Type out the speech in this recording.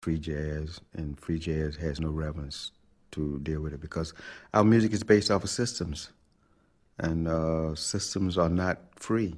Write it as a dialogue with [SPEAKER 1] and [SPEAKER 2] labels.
[SPEAKER 1] free jazz, and free jazz has no reverence to deal with it because our music is based off of systems, and uh, systems are not free.